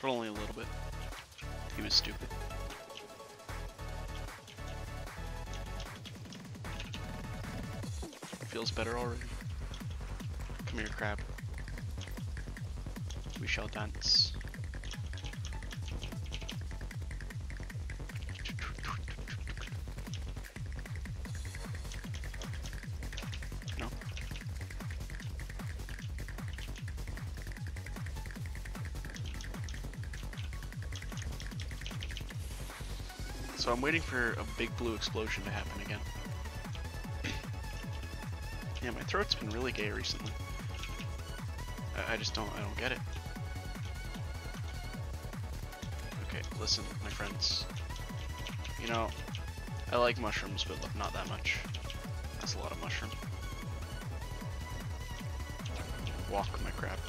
But only a little bit. He was stupid. Feels better already. Come here, crab. We shall dance. So I'm waiting for a big blue explosion to happen again. yeah, my throat's been really gay recently. I, I just don't, I don't get it. Okay, listen, my friends. You know, I like mushrooms, but not that much. That's a lot of mushroom. Walk, my crap.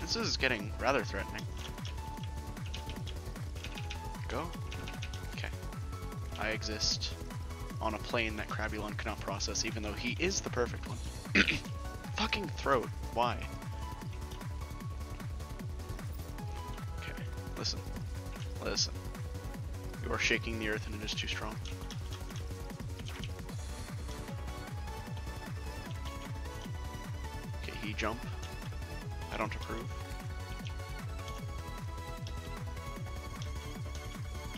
This is getting rather threatening. Go. Okay. I exist on a plane that Crabulon cannot process, even though he is the perfect one. Fucking throat. Why? Okay. Listen. Listen. You are shaking the earth and it is too strong. Okay, he jump. I don't approve.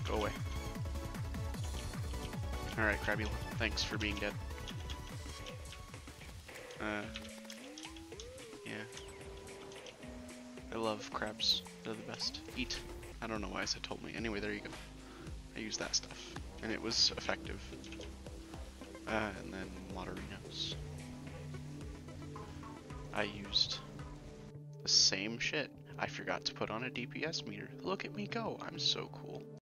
Go away. Alright, Crabby, thanks for being dead. Uh, yeah. I love crabs. They're the best. Eat. I don't know why I said told me. Anyway, there you go. I used that stuff. And it was effective. Uh, and then Waterinos. I used the same shit. I forgot to put on a DPS meter. Look at me go. I'm so cool.